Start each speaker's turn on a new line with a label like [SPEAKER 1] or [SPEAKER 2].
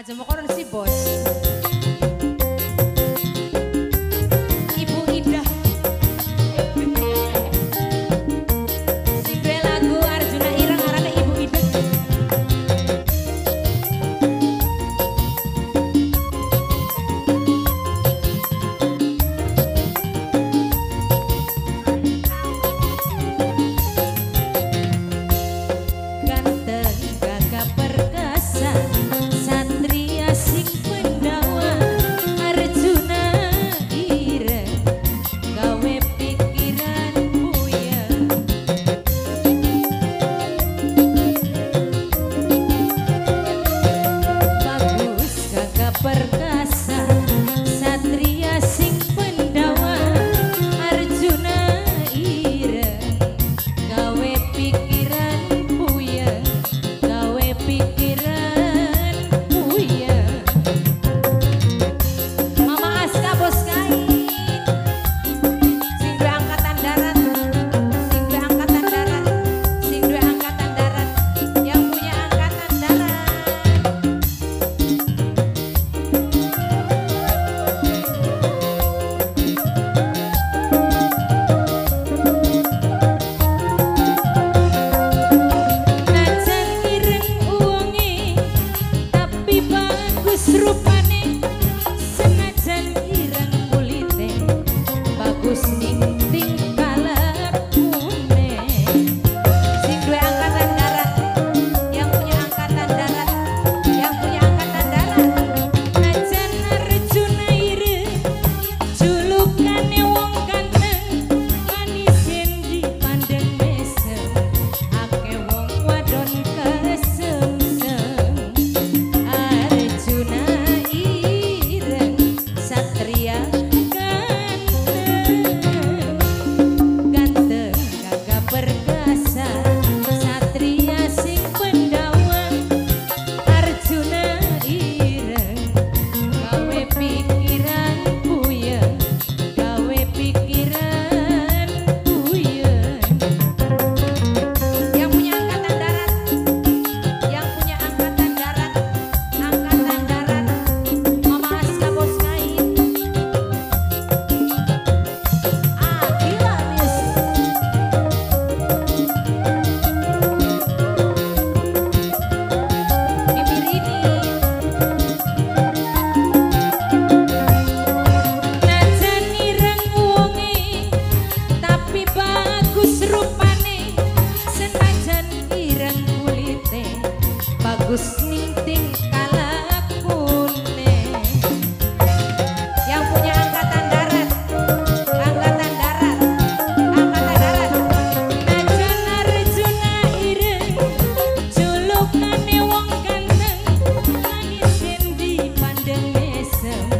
[SPEAKER 1] Aja mau koron si bos. amigos. Husni Ting Kalakune Yang punya angkatan darat Angkatan darat Angkatan darat. Najuna rejuna ireng Julukane wong ganteng Manisin dipandang mesem.